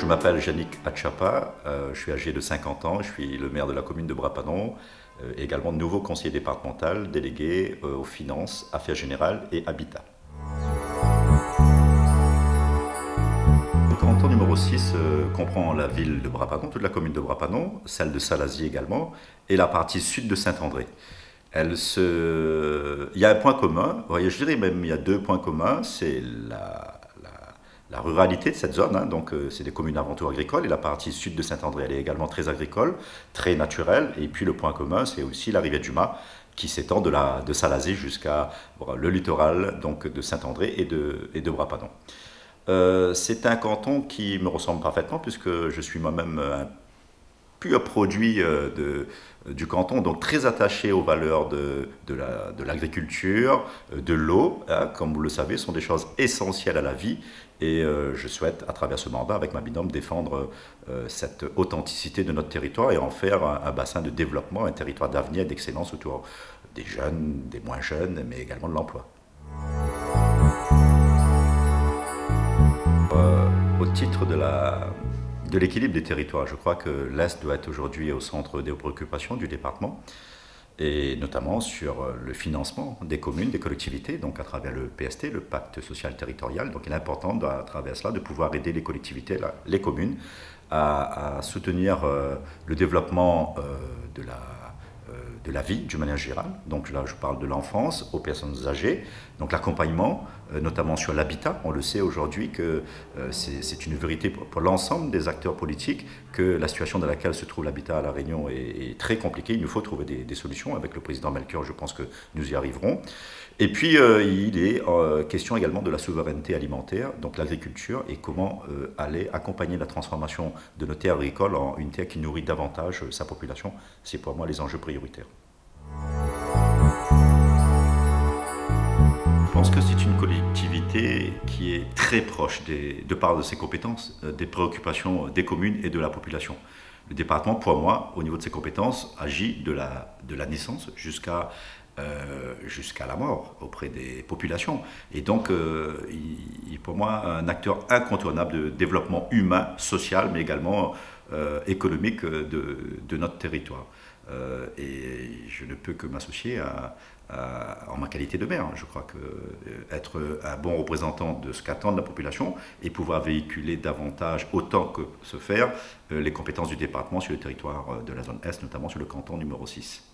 Je m'appelle Yannick Achapa, euh, je suis âgé de 50 ans, je suis le maire de la commune de Brapanon, euh, également nouveau conseiller départemental délégué euh, aux finances, affaires générales et habitat. Le canton numéro 6 comprend la ville de Brapanon, toute la commune de Brapanon, celle de Salazie également, et la partie sud de Saint-André. Il y a un point commun, je dirais même il y a deux points communs, c'est la la ruralité de cette zone. Hein, donc, euh, c'est des communes avant tout agricoles. Et la partie sud de Saint-André, elle est également très agricole, très naturelle. Et puis, le point commun, c'est aussi la rivière du Mât, qui s'étend de, la, de Salazé jusqu'à le littoral donc, de Saint-André et de, et. Euh, c'est un canton qui me ressemble parfaitement, puisque je suis moi-même un pur produit euh, de, du canton, donc très attaché aux valeurs de, de l'agriculture, de, de l'eau, hein, comme vous le savez, sont des choses essentielles à la vie. Et euh, je souhaite, à travers ce mandat, avec ma binôme, défendre euh, cette authenticité de notre territoire et en faire un, bassin de développement, un territoire d'avenir, d'excellence autour des jeunes, des moins jeunes, mais également de l'emploi. au titre de la de l'équilibre des territoires. Je crois que l'Est doit être aujourd'hui au centre des préoccupations du département, et notamment sur le financement des communes, des collectivités, donc à travers le PST, le pacte social territorial. Donc il est important, à travers cela, de pouvoir aider les collectivités, les communes, à, soutenir euh, le développement euh, de la euh, de la vie d'une manière générale. Donc là, je parle de l'enfance aux personnes âgées, donc l'accompagnement, notamment sur l'habitat. On le sait aujourd'hui que euh, c'est une vérité pour, l'ensemble des acteurs politiques que la situation dans laquelle se trouve l'habitat à La Réunion est, très compliquée. Il nous faut trouver des, solutions. Avec le président Melchior, je pense que nous y arriverons. Et puis, il est question également de la souveraineté alimentaire, donc l'agriculture, et comment aller accompagner la transformation de nos terres agricoles en une terre qui nourrit davantage sa population. C'est pour moi les enjeux prioritaires. Je pense que c'est une qui est très proche, de part de ses compétences, euh, des préoccupations des communes et de la population. Le département, pour moi, au niveau de ses compétences, agit de la, naissance jusqu'à euh, jusqu'à la mort auprès des populations. Et donc, euh, il, est pour moi un acteur incontournable de développement humain, social, mais également économique de, notre territoire. Et je ne peux que m'associer en ma qualité de maire. Je crois que euh, être un bon représentant de ce qu'attend la population et pouvoir véhiculer davantage, autant que se faire, euh, les compétences du département sur le territoire de la zone Est, notamment sur le canton numéro 6.